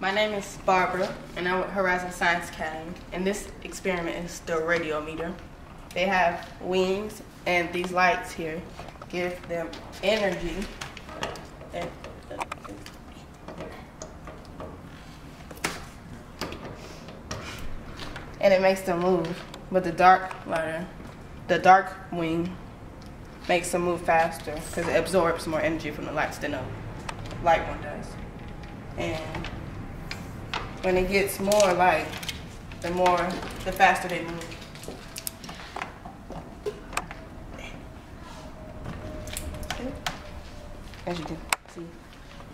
My name is Barbara, and I'm with Horizon Science Academy. And this experiment is the radiometer. They have wings, and these lights here give them energy. And, and it makes them move. But the dark lighter, the dark wing, makes them move faster because it absorbs more energy from the lights than a light one does. And when it gets more light, the more, the faster they move. As you can see,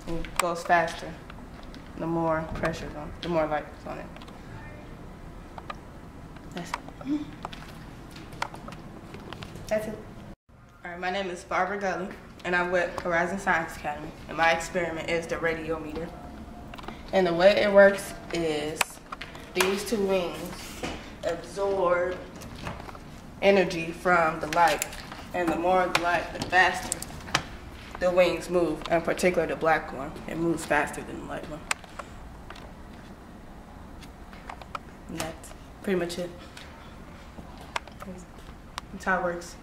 it goes faster. The more pressure's on, the more light's on it. That's it. That's it. All right, my name is Barbara Gully, and I'm with Horizon Science Academy, and my experiment is the radiometer. And the way it works is these two wings absorb energy from the light, and the more the light, the faster the wings move, in particular the black one. It moves faster than the light one. And that's pretty much it. That's how it works.